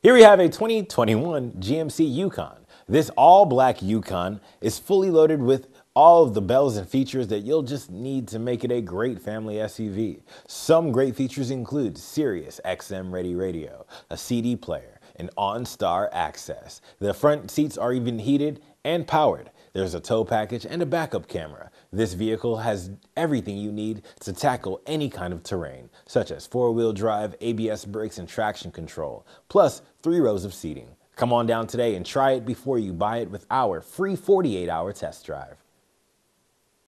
Here we have a 2021 GMC Yukon. This all-black Yukon is fully loaded with all of the bells and features that you'll just need to make it a great family SUV. Some great features include Sirius XM ready radio, a CD player, and OnStar access. The front seats are even heated and powered. There's a tow package and a backup camera. This vehicle has everything you need to tackle any kind of terrain, such as four-wheel drive, ABS brakes, and traction control, plus three rows of seating. Come on down today and try it before you buy it with our free 48-hour test drive.